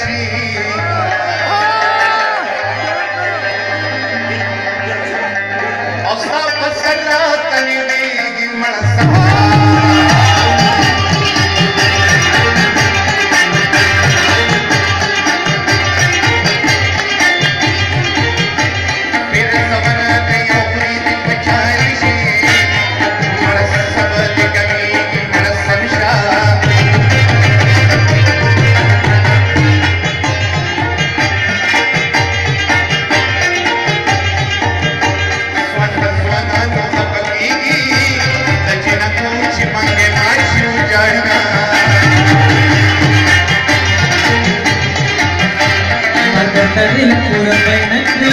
Shri புறப்பயணத்தே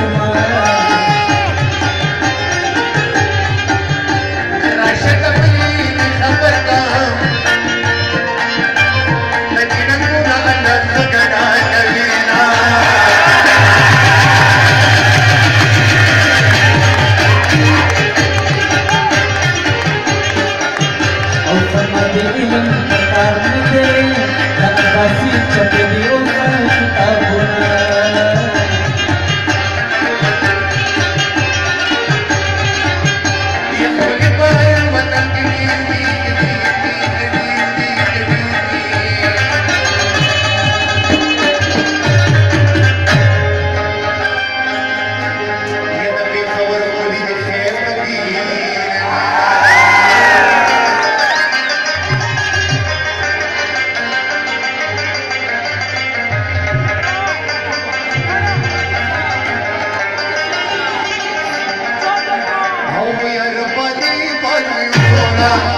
Mama. Paraná.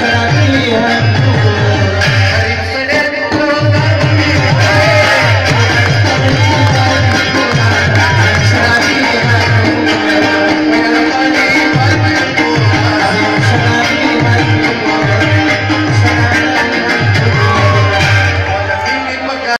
Yeah.